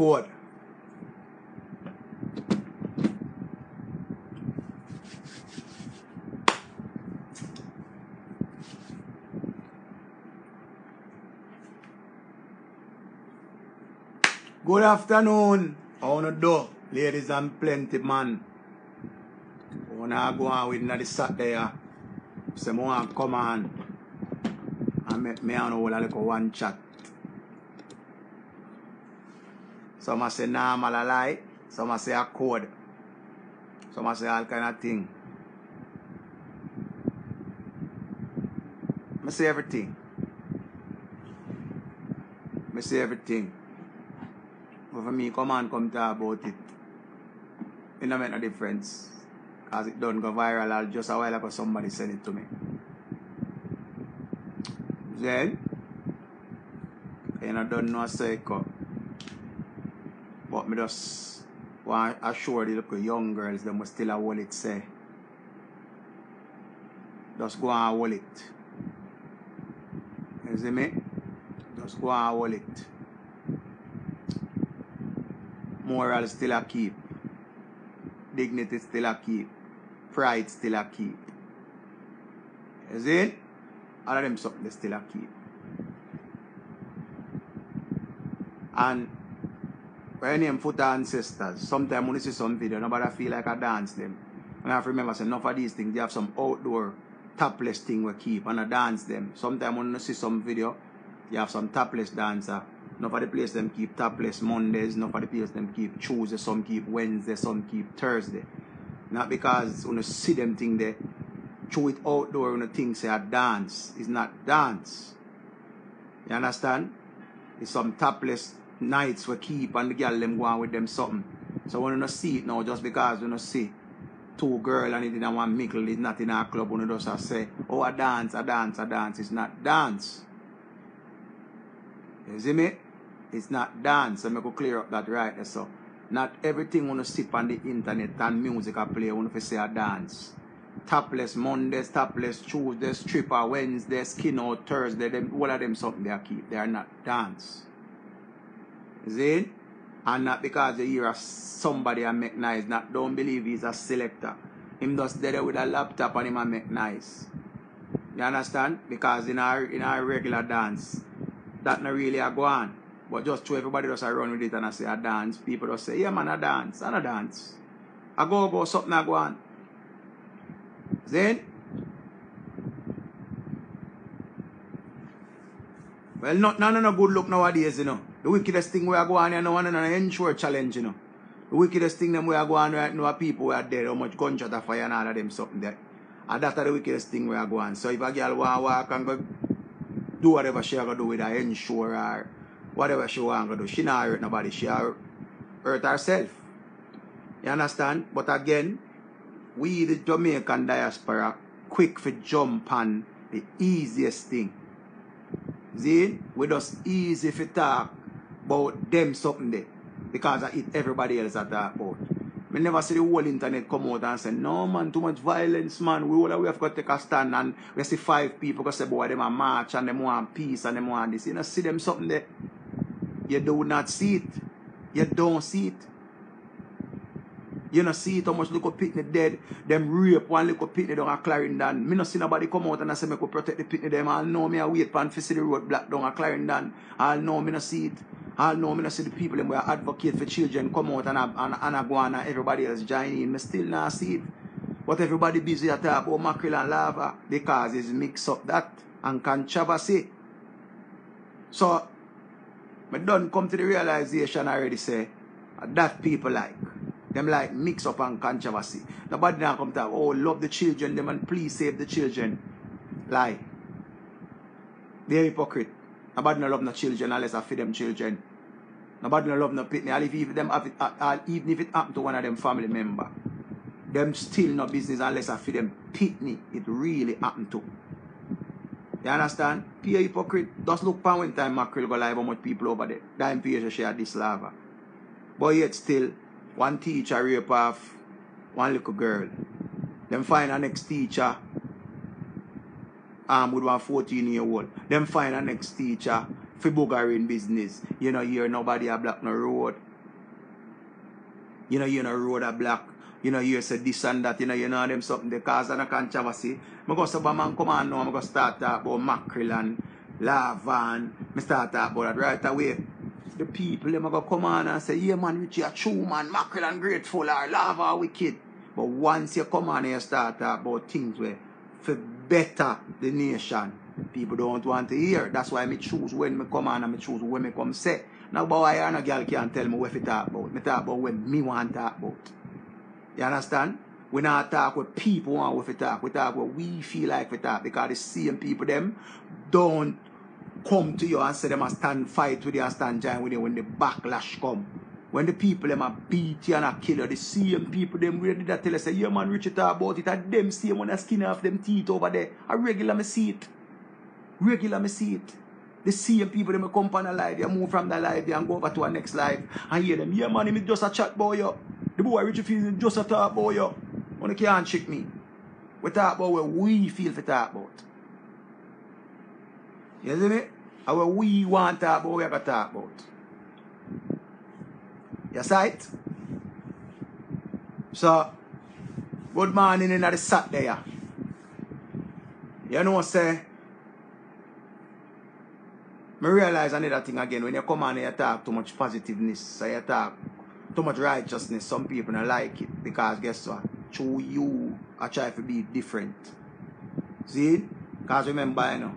Record. Good afternoon. How wanna do? Ladies and plenty man. Wanna go on with the sat there. Say come on. And make me and all a little one chat. Some a say normal a lie. Some a say a code. Some a say all kind of thing. Me say everything. Me say everything. But for me, come on, come talk about it. It don't make no difference. Cause it don't go viral or just a while ago somebody send it to me. Then, you know, don't know. But me just want assure the little young girls them will still a wallet say. Just go and it. You see me? Just go and it. Moral still a keep. Dignity still a keep. Pride still a keep. You see? All of them something still a keep. And when name foot ancestors, sometimes when you see some video, nobody feel like I dance them. And I have to remember, say, enough of these things, they have some outdoor topless thing we keep and I dance them. Sometimes when you see some video, you have some topless dancer. Enough of the place them keep topless Mondays, enough of the place them keep Tuesday, some keep Wednesday, some keep Thursday. Not because when you see them thing there, show it outdoor when you think say a dance. It's not dance. You understand? It's some topless nights we keep and the girl them go on with them something. So when you not see it now, just because you not see two girl and it in one mickle, it's not in our club, when you just say, oh a dance, a dance, a dance. It's not dance. You see me? It's not dance. I could clear up that right there. So not everything when you on the internet and music I play when you say a dance. Topless Mondays, topless Tuesdays, stripper Wednesday, skin out Thursday, them all of them something they keep. They are not dance. See? And not because you hear somebody and make nice. Not don't believe he's a selector. Him just there with a laptop and him and make nice. You understand? Because in our in our regular dance, that not really a go on. But just to everybody just a run with it and I say a dance, people just say, yeah man, a dance, and a dance. I go go something I go on. Then Well, not none of no good look nowadays, you know. The wickedest thing we are going on, you know, and an ensure challenge, you know. The wickedest thing them we are going right now, people who are dead, how much gunshot of fire and all of them something there. And that's the wickedest thing we are going. So if a girl want to walk and go do whatever she going to do with her ensure or whatever she want to do, she not hurt nobody, she hurt herself. You understand? But again, we the Jamaican diaspora quick for jump on the easiest thing. See? We just easy for talk about them something there. Because of it everybody else at talk about. We never see the whole internet come out and say, no man, too much violence, man. We all we have got to take a stand and we see five people go say, boy, them a march and them want peace and them want this. You know, see them something there. You do not see it. You don't see it. You know see it how much little pitney dead. Them rape one little pitney down at Clarendon. Me no see nobody come out and I say me could protect the pitney them. I'll know me I wait pan for see the road black down at Clarendon. I'll know me no see it. I'll know me no see the people them where advocate for children come out and I, and, and I go on and everybody else join in. Me still not see it. But everybody busy at talk about oh, mackerel and lava because it's mix up that and controversy. So, me done come to the realization I already say that people like. Them like mix up and controversy. Nobody now come to oh love the children, them and please save the children. Lie. They're hypocrite. Nobody no love no children unless I feed them children. Nobody no love no pitney. All if even them have it, all, even if it happen to one of them family member. Them still no business unless I feed them pitney. It really happen to. You understand? A hypocrite. Just look for when time mackerel go live how much people over there. Dime page share this lava. But yet still one teacher rape off one little girl. Then find a next teacher um, with one 14 year old. Then find a next teacher for booger in business. You know, here nobody a block no road. You know, you know, road a block. You know, you say this and that, you know, you know them something, the cause of a controversy. I go say, man, come on now, going to start talk about mackerel and lava and I start about that right away. The people, them go come on and say, yeah man, Richie a true man, mackerel and grateful or lava are wicked. But once you come on and you start talk about things where for better the nation, people don't want to hear. That's why I choose when I come on and I choose when I come say. Now, boy, I and a girl can't tell me what to talk about. Me talk about when me want to talk about. You understand? We not talk what people want with talk. We talk what we feel like we talk. Because the same people them don't come to you and say them a stand fight with you and stand giant with you when the backlash come. When the people them a beat you and a kill you, the same people them ready to tell us yeah man, Richard talk about it, and them same one that skin off them teeth over there. I regular me see it. Regular me see it. The same people them come on a live, you move from the live and go over to a next live and hear them, yeah man, him just a chat boy you. The boy Richard feels just a talk boy you. When you can't trick me. We talk about what we feel to talk about. You see me? And what we want to talk about, we have to talk about. You see it? So, good morning in the sat there. You know, what I say, I realize another thing again, when you come on and you talk too much positiveness, so you talk too much righteousness, some people don't like it. Because guess what? Through you, I try to be different. See? Because remember, you know,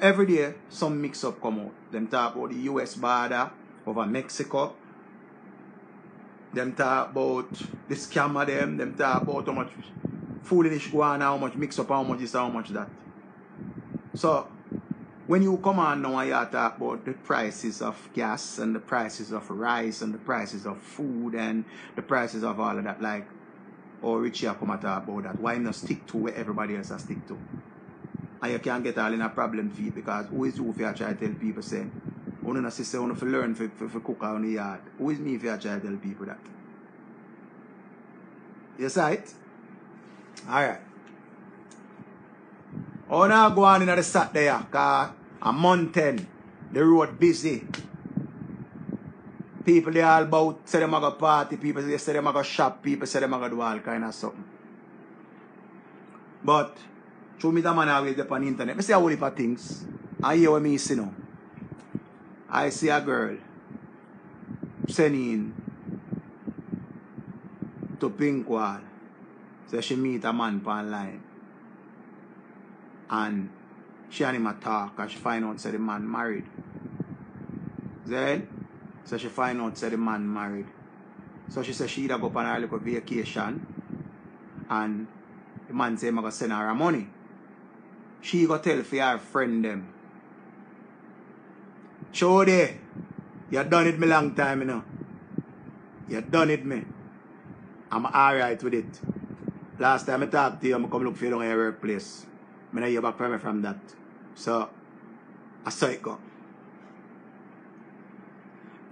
every day, some mix-up come out. Them talk about the US border over Mexico. Them talk about the scam of them. Them talk about how much foolishness go on, how much mix-up, how much this, how much that. So, when you come on now and you talk about the prices of gas and the prices of rice and the prices of food and the prices of all of that, like, or Richie come and talk about that, why not stick to where everybody else has stick to? And you can't get all in a problem feed because who is you if you try to tell people saying, One not say want to learn for, for, for cook on the yard. Who is me if you try to tell people that? See it? Alright. Oh, now go on in the there, because a mountain, the road busy. People they all about say them go party, people they say them go shop, people say them go do all kind of something. But through me the man always up on the internet, I see a whole heap of things. I hear what me see now. I see a girl sending to Pinkwall. So she meet a man online. And she and him talk and she find out say the man married. Then so she find out say the man married. So she said she either go on her little vacation and the man say I'm gonna send her, money. She go tell for her friend them. Show there. You done it me long time, you know. You done it me. I'm alright with it. Last time I talked to you, I'm come look for you in your workplace. I know you from me from that. So, I saw it go.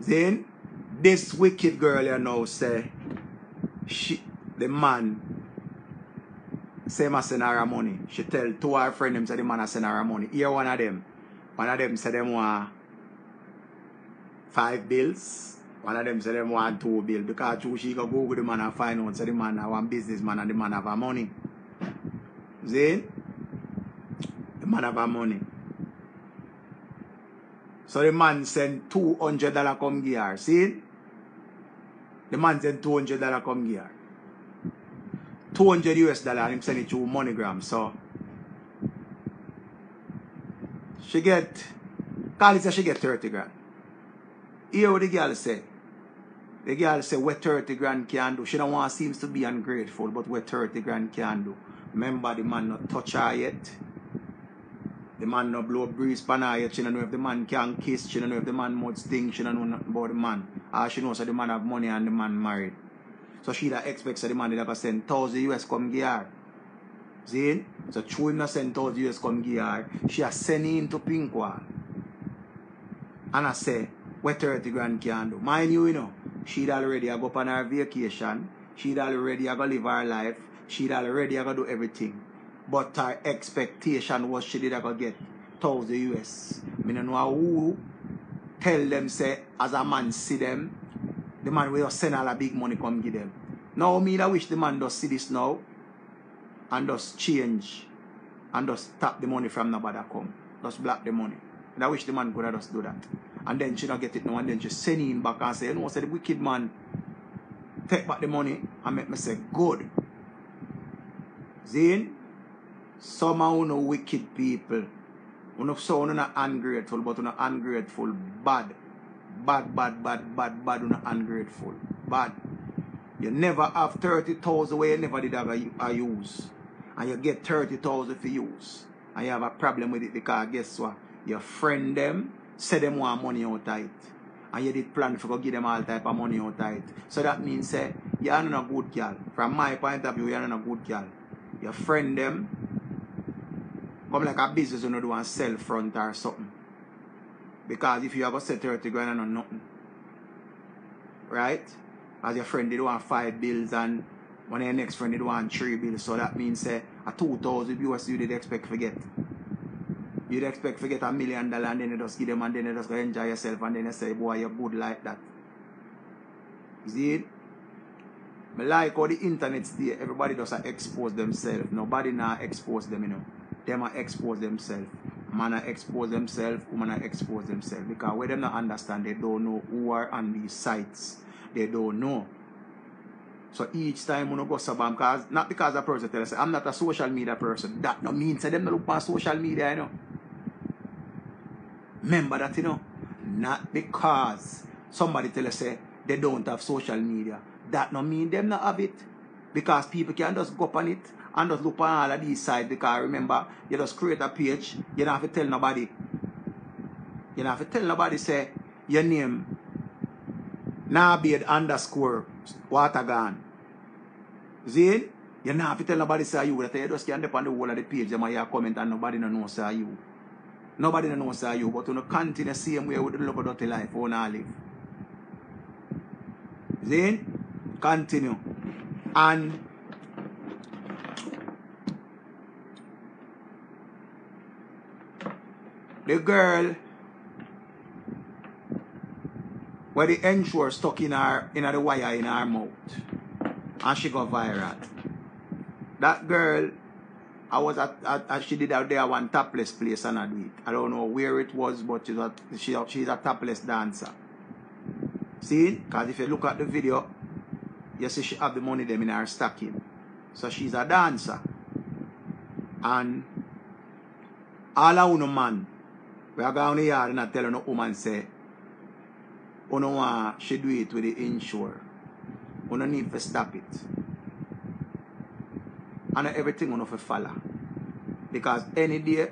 Then, this wicked girl you know say, she, the man, same as send her money. She tell two of her friends them say the man I send her money. Here one of them. One of them say them want five bills. One of them say them want two bills. Because two she go Google the man and find out say the man have one businessman and the man have a money. See? Man have a money. So the man send two hundred dollar come give her. See? The man send two hundred dollar come give her. 200 US dollar and him send it to MoneyGram. So she get it say she get 30 grand. Hear what the girl say. The girl say what 30 grand can do. She don't want seems to be ungrateful, but what 30 grand can do. Remember the man not touch her yet. The man no blow breeze pan her yet. She don't know if the man can kiss. She don't know if the man must sting. She don't know nothing about the man. All she knows that the man have money and the man married. So she that expects that the man that send thousand US come give her. See? So true him not send thousand US come give her. She has sent him to Pinkwall. And I say, what 30 grand can do? Mind you, you know, she'd already go up on her vacation. She'd already go live her life. She'd already go do everything. But her expectation was she did go get thousand US. I don't know who tell them say as a man see them The man will send all the big money come give them. Now me that wish the man does see this now and does change and just tap the money from nobody come. Just block the money. And I wish the man could have just do that. And then she not get it now and then she send him back and say, you know, say the wicked man take back the money and make me say, good. Zane, some of you wicked people. You so you not ungrateful, but you not ungrateful bad. Bad, bad, bad, bad, bad, you not ungrateful. Bad. You never have 30,000 where you never did have a, a use. And you get 30,000 for use. And you have a problem with it because guess what? Your friend them, say them want money out of it. And you did plan for go give them all type of money out of it. So that means say, you're not a good girl. From my point of view, you're not a good girl. Your friend them, come like a business you know do and sell front or something. Because if you have a set 30 grand and nothing. Right? As your friend did want five bills and one of your next friend did want three bills. So that means say a two thousand viewers you did expect to get. You'd expect to get a million dollar and then you just give them and then you just go enjoy yourself and then you say, boy, you're good like that. You See it? I like how the internet stay, everybody does expose themselves. Nobody now expose them, you know. Them are expose themselves. Man are expose themselves, woman are expose themselves. Because when they not understand, they don't know who are on these sites. They don't know. So each time when you go sabam, cause not because a person tell us, I'm not a social media person. That no means say them not look on social media, you know. Remember that, you know. Not because somebody tell us say they don't have social media. That no mean them not have it. Because people can just go up on it and just look on all of these sites. Because remember, you just create a page, you don't have to tell nobody. You don't have to tell nobody say your name Nabid underscore Watergan. See? You don't have to tell nobody say you you just can depend on the whole of the page, them and you comment and nobody no know say you. Nobody no know say you, but you continue the same way with the love of dirty life, how you live. See? Continue. And the girl where the ensure stuck in her in the wire in her mouth and she got viral. That girl I was at, at, at she did out there one topless place and I do it. I don't know where it was, but she's a, she, she's a topless dancer. See? Because if you look at the video, you see she have the money them in her stocking. So she's a dancer. And all a uno man, we are going to the yard and I tell no woman say, oh, uno want uh, she do it with the insure. Uno oh, need to stop it. And everything uno for follow. Because any day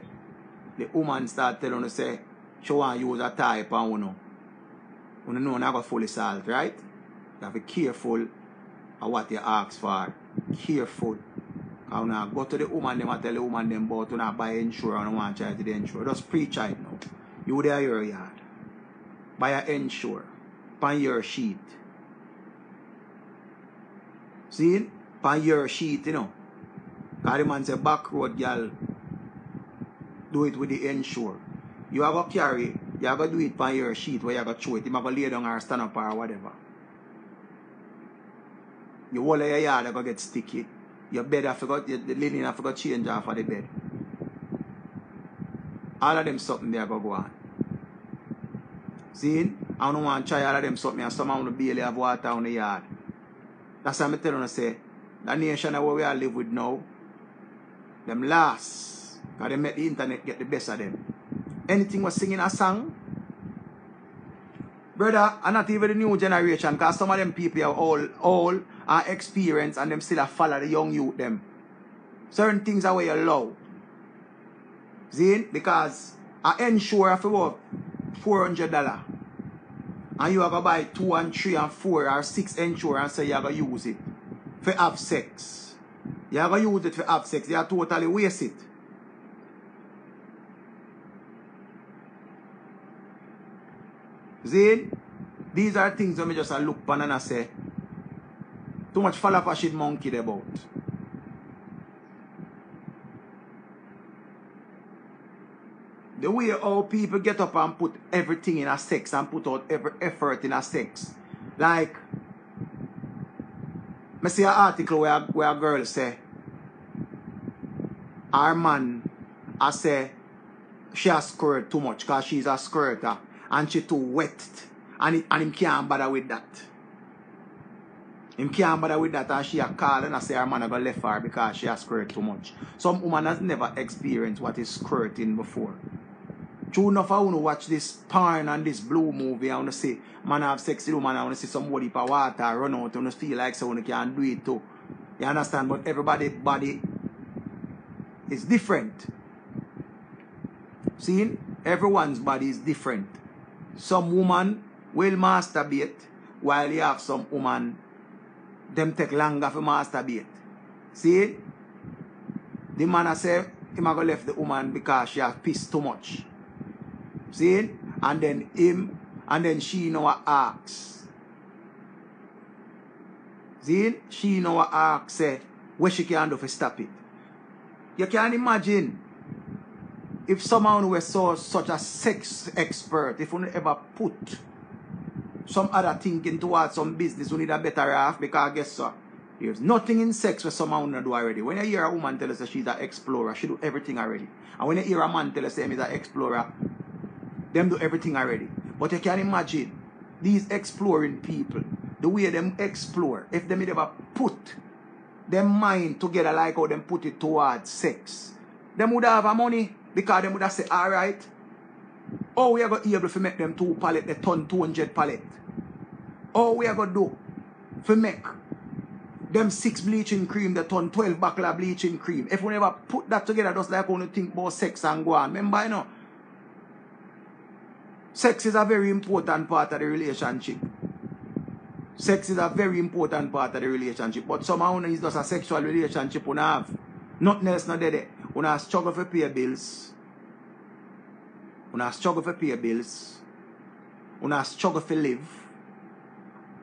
the woman start telling us say she want use a type and uno. Uno know not go fully salt, right? You have to be careful of what you ask for. Careful. Because now go to the woman them and tell the woman them about to not buy insurance and want to charge the insure. Just preach it. You there your yard. Buy a insure. On your sheet. See? On your sheet, you know. Because the man say back road, girl. Do it with the insure. You have to carry, you have to do it on your sheet where you have to throw it. You have to lay down or stand up or whatever. Your whole of your yard are going to get sticky. Your bed, I forgot, the linen, I forgot change off of the bed. All of them something they are going to go on. See? I don't want to try all of them something and somehow to barely have water on the yard. That's what I'm telling you, say. The nation that we are live with now, them last. Because they make the internet get the best of them. Anything was singing a song, brother, and not even the new generation, because some of them people are all, all are experienced and them still are follow the young youth them. Certain things are where you love. See? Because I ensure if you $400 and you are going to buy 2 and 3 and 4 or 6 insurance. and say you are going to use it for have sex. You are going to use it for have sex. You are totally waste it. See? These are things that me just look upon and I say, too much fall falafa shit monkey about. The way all people get up and put everything in a sex and put out every effort in a sex. Like, I see an article where, where a girl say, our man, I say, she has squirt too much because she's a squirter and she too wet and, it, and him can't bother with that. Him can't bother with that and she a call and I say her man gonna left her because she has squirt too much. Some woman has never experienced what is squirting before. True enough, I want to watch this porn and this blue movie. I want to see man have sex with woman. I want to see somebody for water run out. I want to feel like someone can do it too. You understand? But everybody body is different. See, everyone's body is different. Some woman will masturbate while you have some woman them take longer for masturbate. See? The man I say him a go left the woman because she has pissed too much. See? And then him, and then she what asks. See? She what asks say, what she can do to stop it. You can imagine if someone was so such a sex expert, if you ever put some other thinking towards some business, you need a better half because I guess what? There's nothing in sex where someone do already. When you hear a woman tell us that she's an explorer, she do everything already. And when you hear a man tell us that he's an explorer, them do everything already. But you can imagine these exploring people, the way them explore, if them ever put their mind together like how them put it towards sex, them would have a money because them would have say, alright, oh we are going to able to make them two pallet, the ton 200 pallet. Oh we are going to do to make them six bleaching cream, the ton 12 buckle of bleaching cream. If we never put that together, just like when you think about sex and go on. Remember, you know, Sex is a very important part of the relationship. Sex is a very important part of the relationship. But somehow it's just a sexual relationship you have. Nothing else not there. You struggle for pay bills. You struggle for pay bills. You struggle for live.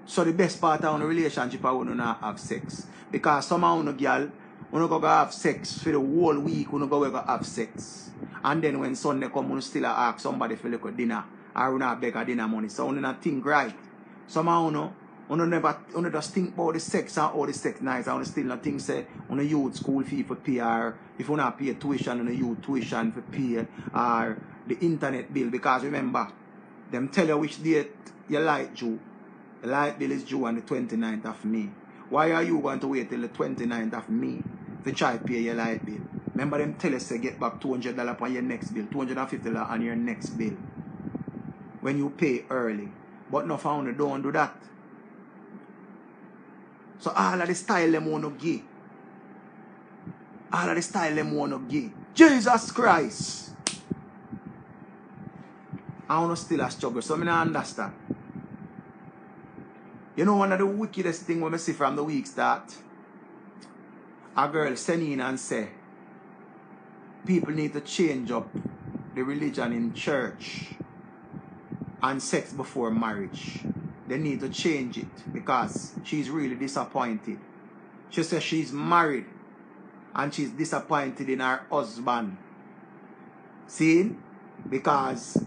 So the best part of a relationship is when you have sex. Because somehow girl, when you go have sex for the whole week, you go have sex. And then when Sunday come, you still ask somebody for like a dinner I you not beg a dinner money. So you not think right. Somehow you know, you never you just think about the sex and all the sex nights. and you still not think say on a youth school fee for pay or if you not pay tuition on a youth tuition for pay or the internet bill because remember them tell you which date you like due. The light bill is due on the 29th of May. Why are you going to wait till the 29th of May to try pay your light bill? Remember them tell us to get back $200 on your next bill, $250 on your next bill when you pay early. But no founder don't do that. So all of the style them want to give. All of the style them want to give. Jesus Christ. I want to still a struggle. So I don't understand. You know one of the wickedest thing when I see from the week start, a girl send in and say, people need to change up the religion in church and sex before marriage. They need to change it because she's really disappointed. She says she's married and she's disappointed in her husband. See? Because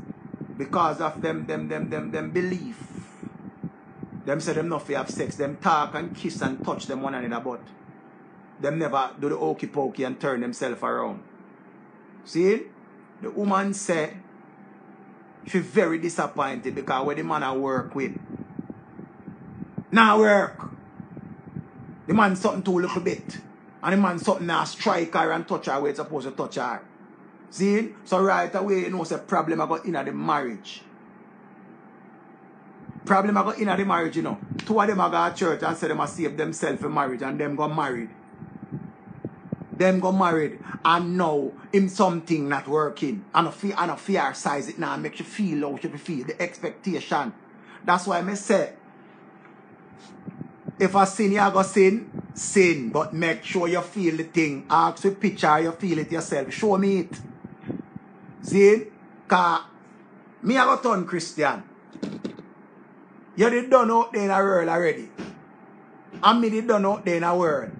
because of them them them them them belief. Them say them not have sex. Them talk and kiss and touch them one another but them never do the okey pokey and turn themselves around. See? The woman say she very disappointed because where the man I work with. Now work. The man something too little bit. And the man something now strike her and touch her where it's supposed to touch her. See? So right away you know it's a problem I got in the marriage. Problem I got in the marriage, you know. Two of them I got church and said them I save themselves for marriage and them got married them got married and now him something not working and a fear and a fear size it now makes you feel how you feel the expectation. That's why I say if a sin you go sin, sin, but make sure you feel the thing. Ask a picture, you feel it yourself. Show me it. See? Cause me I got turn Christian. You did done out there in the world already. And me did done out there in the world.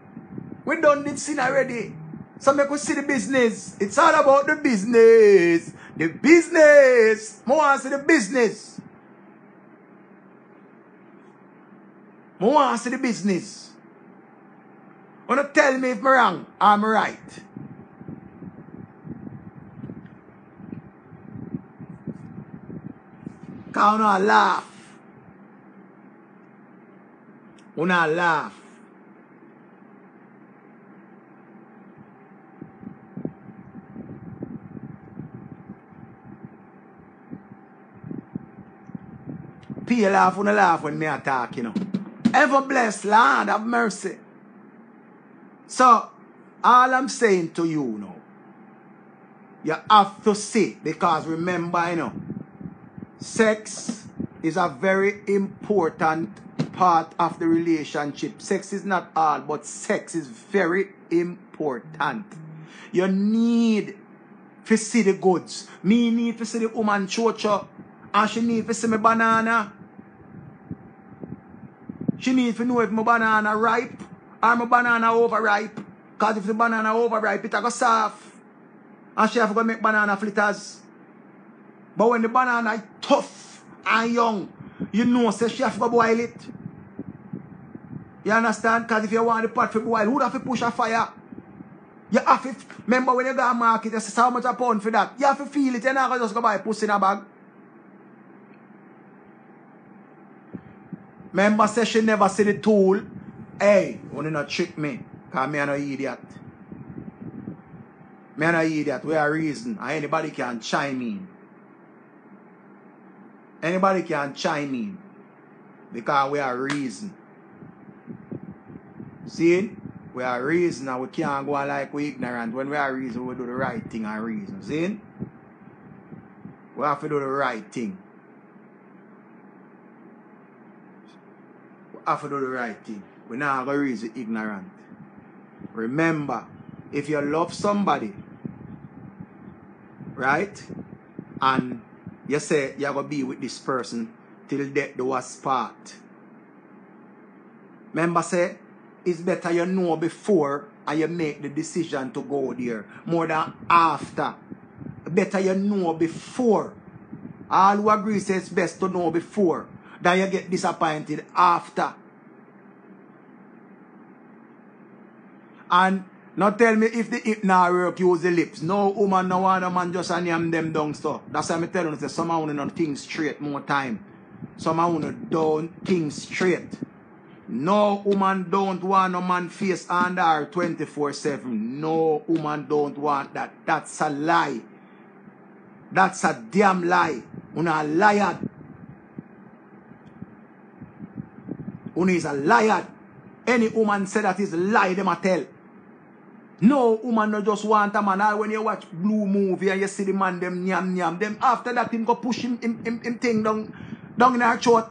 We done this sin already. So make we see the business. It's all about the business. The business. More see the business. I to see the business. Wanna tell me if I'm wrong I'm right. Cause una laugh. Una laugh. Peel laugh, una laugh when me attack, you know. Ever blessed, Lord, have mercy. So, all I'm saying to you now, you have to see, because remember, you know, sex is a very important part of the relationship. Sex is not all, but sex is very important. You need to see the goods. Me need to see the woman chocha. And she need to see my banana. She need to know if my banana ripe or my banana overripe. Because if the banana overripe, it go soft. And she have to make banana fritters. But when the banana tough and young, you know say she have to boil it. You understand? Because if you want the pot to boil, who have to push a fire? You have to, remember when you go to market, you say how much a pound for that. You have to feel it, you're not just go buy pussy in a bag. Remember say she never see the tool. Hey, wanna not trick me. Cause me no idiot. Me no idiot. We are reason. And anybody can chime in. Anybody can chime in. Because we are reason. See? We are reason and we can't go like we ignorant. When we are reason, we do the right thing and reason. See? We have to do the right thing. Have to do the right thing. We're not going to reason ignorant. Remember, if you love somebody, right? And you say you're going to be with this person till death do us part. Remember, say, it's better you know before and you make the decision to go there more than after. Better you know before. All who agree say it's best to know before than you get disappointed after. And now tell me if the hip now work, use the lips. No woman, no no man just name them down so. That's why I'm telling you, say, some of you don't think straight more time. Some of you don't think straight. No woman don't want a man face under her 24-7. No woman don't want that. That's a lie. That's a damn lie. Una a liar. Una is a liar. Any woman say that is lie, them a tell. No woman no just want a man. All when you watch blue movie and you see the man them nyam nyam, them after that him go push him him, him, him thing down, down in her throat.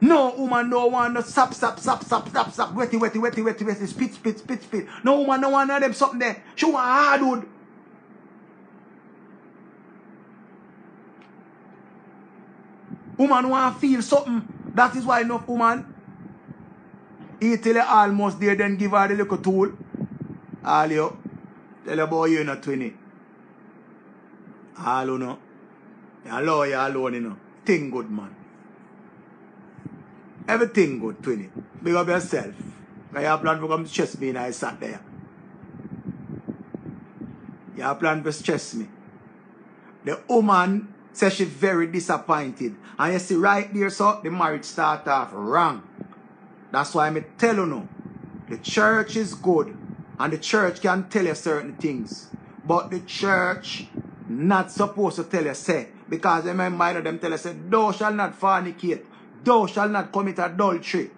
No woman no want no sap sap sap sap sap sap wetty wetty wetty wetty wetty spit spit spit spit. No woman no want them something there. She want hardwood. Woman want feel something. That is why enough woman eat till you almost there, then give her the little tool. All you tell boy you're not 20. All you know. You you alone, you know. Thing good, man. Everything good, 20. Big up yourself. Because you have plan to come stress me and I sat there. You have plan to stress me. The woman says she's very disappointed. And you see right there, so the marriage start off wrong. That's why I tell you the church is good and the church can tell you certain things. But the church not supposed to tell you say. Because remember I know them tell you say, thou shall not fornicate, thou shall not commit adultery.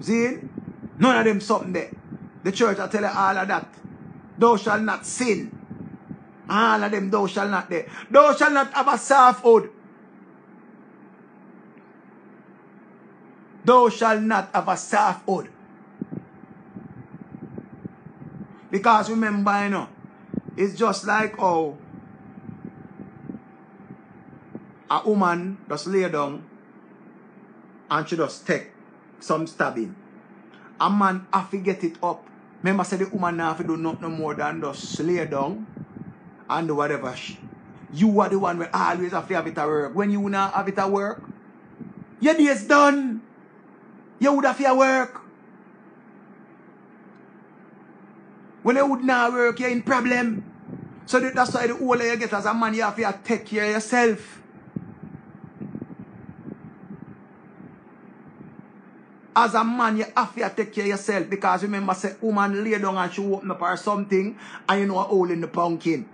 See? None of them something there. The church will tell you all of that. Thou shall not sin. All of them thou shall not there. Thou shall not have a soft hood. Thou shall not have a soft hood. Because remember, you know, it's just like how a woman just lay down and she just take some stabbing. A man have to get it up. Remember, say the woman have to do nothing more than just lay down and whatever You are the one who always have to have it at work. When you not have it at work, your day is done. You would have to work. When you would not work, you're in problem. So that's why the older you get as a man, you have to take care of yourself. As a man, you have to take care of yourself because remember, say, woman lay down and she open up or something, and you know a hole in the pumpkin.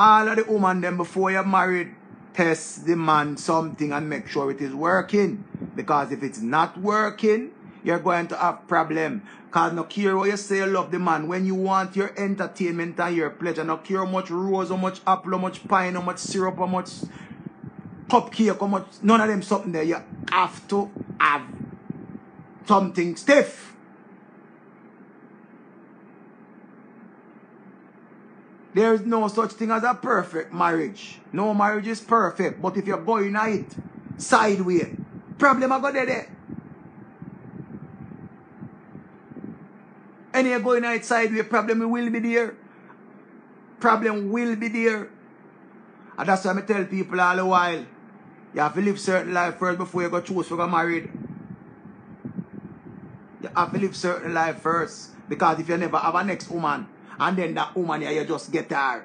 All of the woman them before you're married, test the man something and make sure it is working. Because if it's not working, you're going to have problem. Cause no care what you say you love the man. When you want your entertainment and your pleasure, no care how much rose, how much apple, how much pine, how much syrup, how much cupcake, how much none of them something there. You have to have something stiff. There is no such thing as a perfect marriage. No marriage is perfect. But if you're going at it sideways, problem I got there. And you're going at it sideways, problem will be there. Problem will be there. And that's why I tell people all the while. You have to live certain life first before you go choose to get married. You have to live certain life first. Because if you never have a next woman, and then that woman here, you just get her.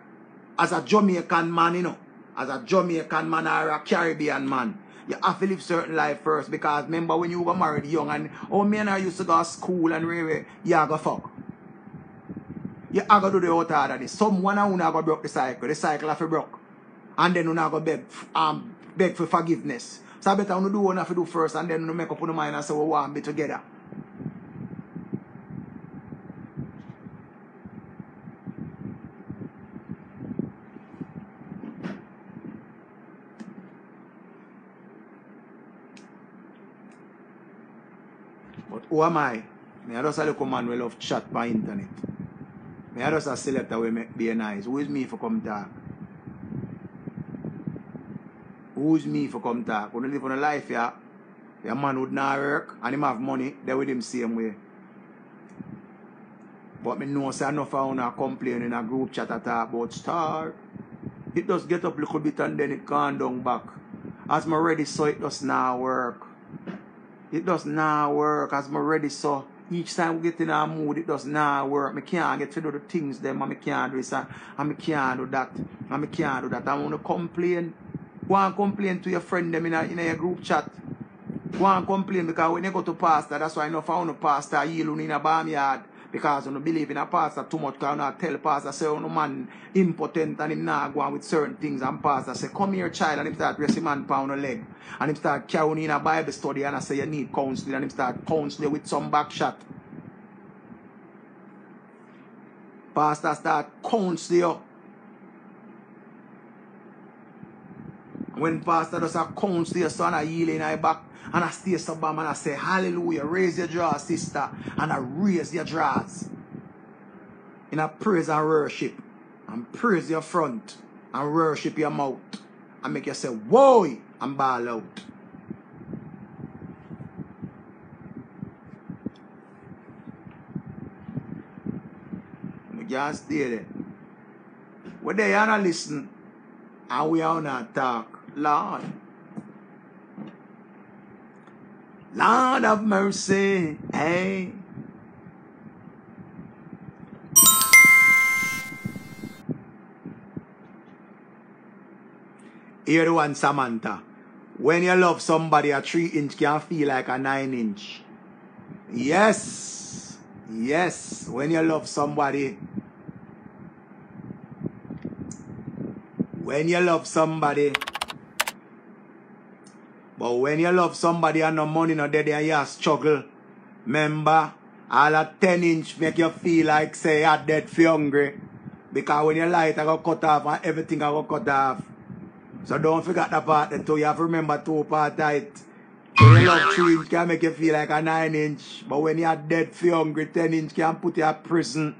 As a Jamaican man, you know. As a Jamaican man or a Caribbean man. You have to live certain life first. Because remember when you got married young and oh me and I used to go to school and really, you have to fuck. You have to do the outer of this. Someone who to break the cycle. The cycle have to break. And then you to beg, um, beg for forgiveness. So I better you do what you have to do first and then you make up your mind and say we want to be together. But who am I? Me I just a little man who love chat by internet. Me I just a selector who make be nice. Who is me for come talk? Who's me for come talk? When you live on a life yeah, your man would not work and him have money, they with him same way. But me know say enough of una complain in a group chat at talk about star. It does get up a little bit and then it gone down back. As me ready so it does not work. It does not work as me ready so each time we get in our mood it does not work. Me can't get to do the things them and me can't do this and, me can't do that and me can't do that. I want to complain. Go and complain to your friend them in, a, in a group chat. Go and complain because when you go to pastor, that's why I know found a pastor yield in a barnyard. Because you don't believe in a pastor too much, because you not tell pastor, say, oh, no man impotent and him not go on with certain things. And pastor say, come here, child, and him start pressing man pound a leg. And him start carrying in a Bible study, and I say, you need counseling, and him start counseling with some back shot. Pastor start counseling When pastor does a counsel your son, I yield in my back, and I stay so bam and I say, Hallelujah, raise your jaw, sister, and I raise your jaws. In a praise and worship, and praise your front, and worship your mouth, and make you say, Whoa, and ball out. We stay there. We're there and listen, and we are not talk. Lord. Lord of mercy, hey. Here the one, Samantha. When you love somebody, a three inch can feel like a nine inch. Yes. Yes. When you love somebody, when you love somebody, but when you love somebody and no money no there, and you struggle, remember, all a 10 inch make you feel like say you're dead for hungry. Because when your light I got cut off and everything I got cut off. So don't forget that part there too. You have to remember two part tight. When you love 3 inch can make you feel like a 9 inch. But when you're dead for hungry, 10 inch can put you in prison.